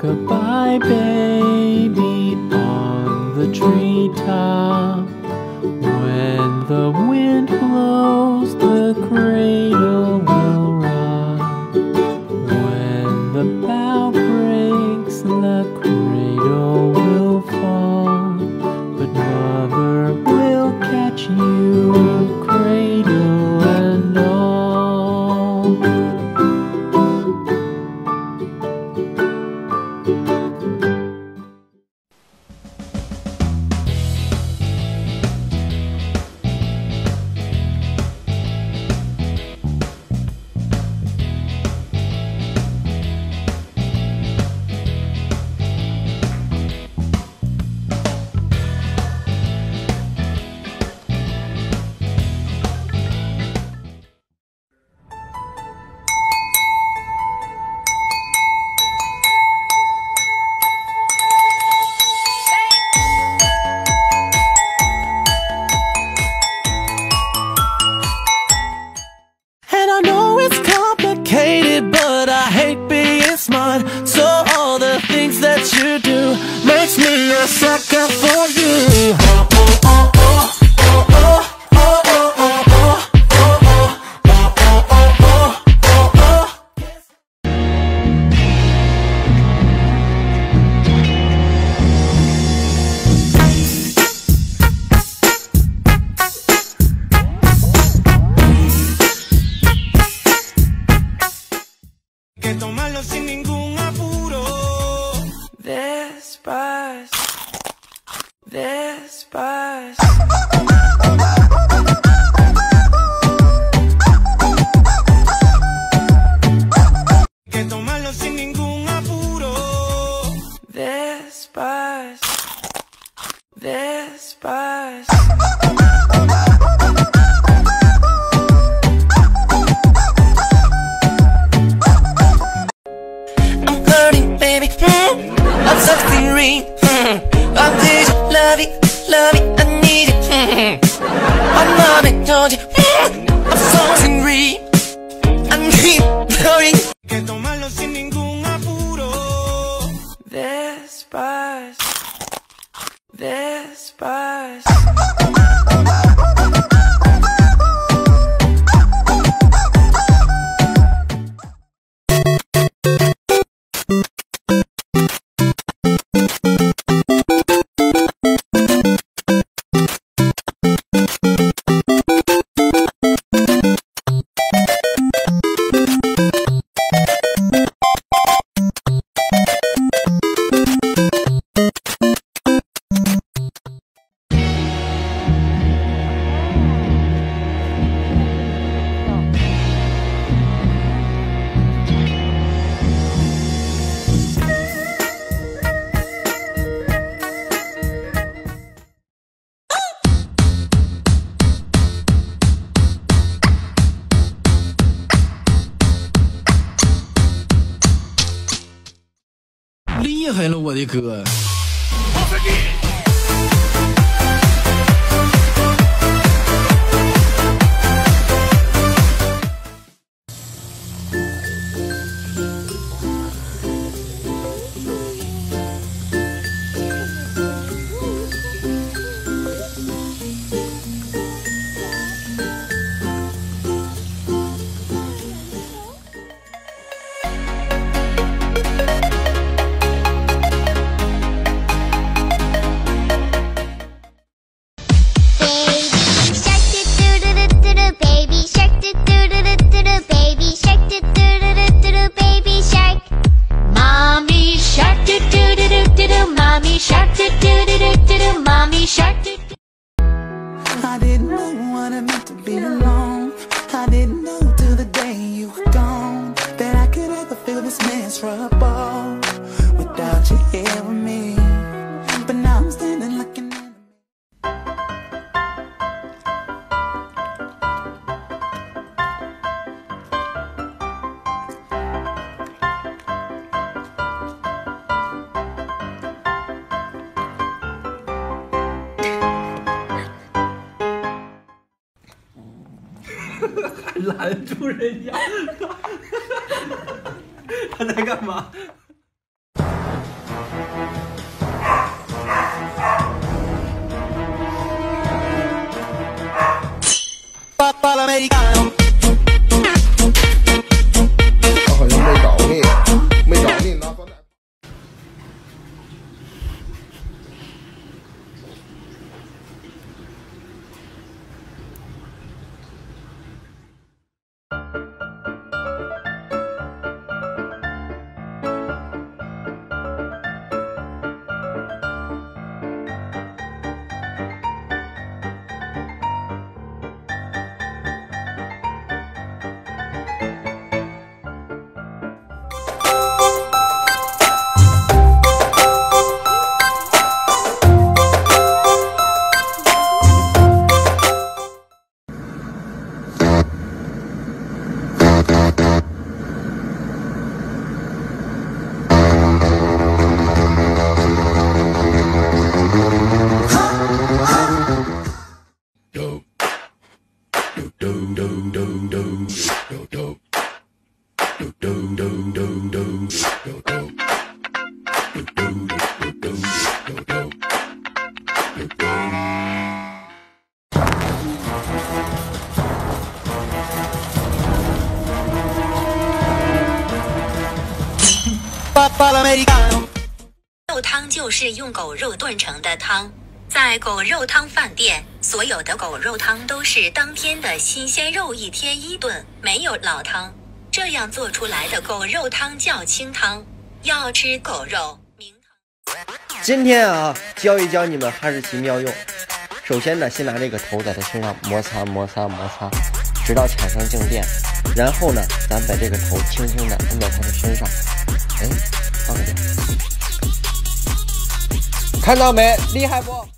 Goodbye, baby, on the treetop. Despacito. de ninguém. 厉害了我的哥。mommy shark do do do do do do mommy shark do, do. I didn't know what it meant to be alone I didn't 拦住人家，他在干嘛？巴巴拉美利卡。肉汤就是用狗肉炖成的汤，在狗肉汤饭店，所有的狗肉汤都是当天的新鲜肉一天一炖，没有老汤。这样做出来的狗肉汤叫清汤。要吃狗肉，明今天啊，教一教你们哈士奇妙用。首先呢，先拿这个头在它身上摩擦摩擦摩擦，直到产生静电。然后呢，咱把这个头轻轻的按在它的身上，看到没？厉害不？